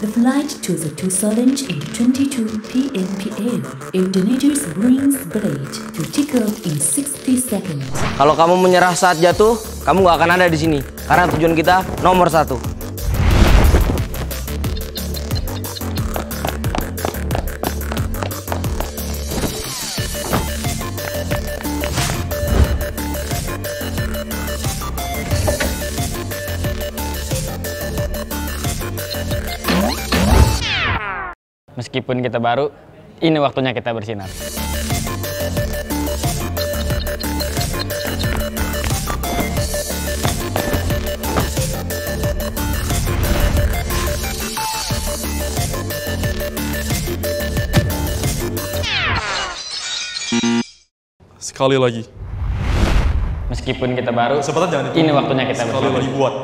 The flight to the two challenge in 22 PMPA. Indonesia's brings blade to take off in 60 seconds. Kalau kamu menyerah saat jatuh, kamu nggak akan ada di sini. Karena tujuan kita nomor satu. Meskipun kita baru, ini waktunya kita bersinar. Sekali lagi. Meskipun kita baru, Kesempatan jangan ditunggu. ini waktunya kita Sekali bersinar. lagi buat.